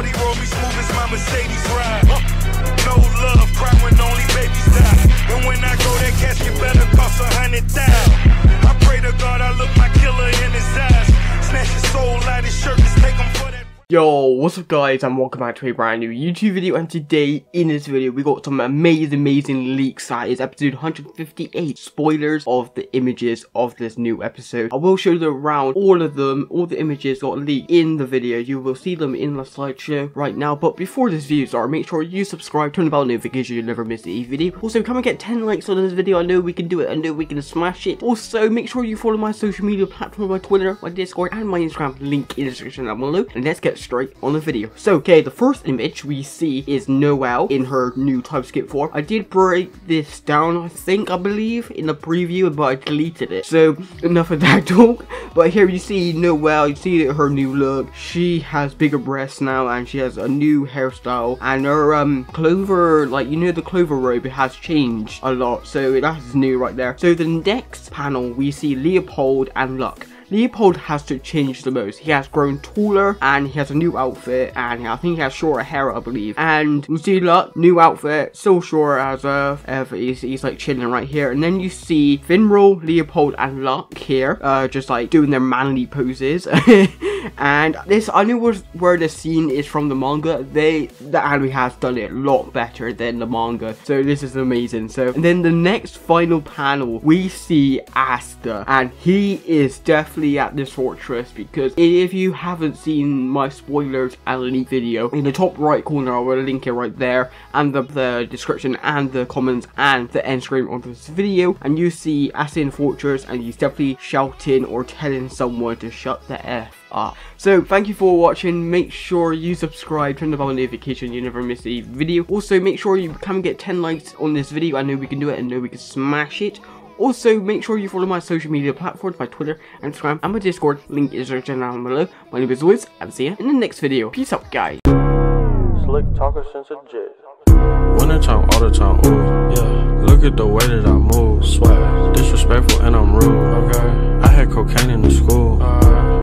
shorty roll me smooth as my Mercedes ride. No love, Yo, what's up guys and welcome back to a brand new YouTube video and today in this video we got some amazing amazing leaks that is episode 158 spoilers of the images of this new episode. I will show you around all of them, all the images got leaked in the video, you will see them in the slideshow right now but before this video starts make sure you subscribe, turn the bell notification you never miss a video. Also come and get 10 likes on this video, I know we can do it, I know we can smash it. Also make sure you follow my social media platform, my Twitter, my Discord and my Instagram link in the description down below and let's get straight on the video. So, okay, the first image we see is Noelle in her new time skip form. I did break this down, I think, I believe, in the preview, but I deleted it. So, enough of that talk. But here you see Noelle, you see her new look. She has bigger breasts now, and she has a new hairstyle. And her um clover, like, you know, the clover robe, has changed a lot. So, that's new right there. So, the next panel, we see Leopold and Luck. Leopold has to change the most. He has grown taller and he has a new outfit and I think he has shorter hair I believe. And you see Luck, new outfit, still short as uh, he's, he's like chilling right here. And then you see Finral, Leopold and Luck here, uh, just like doing their manly poses. and this, I knew was where the scene is from the manga. They, the anime has done it a lot better than the manga. So this is amazing. So, and then the next final panel, we see Asta and he is definitely at this fortress because if you haven't seen my spoilers leak video, in the top right corner I will link it right there and the, the description and the comments and the end screen of this video and you see Asta in fortress and he's definitely shouting or telling someone to shut the F up. So thank you for watching, make sure you subscribe, turn the bell notification, you never miss a video. Also make sure you come get 10 likes on this video, I know we can do it, I know we can smash it. Also, make sure you follow my social media platforms, my Twitter, Instagram, and my Discord. Link is down below. My name is Wiz, and see you in the next video. Peace out, guys. Slick talker since a jet. Winter time, all the time, ooh, yeah. Look at the way that I move, swag. Disrespectful and I'm rude, okay. I had cocaine in the school.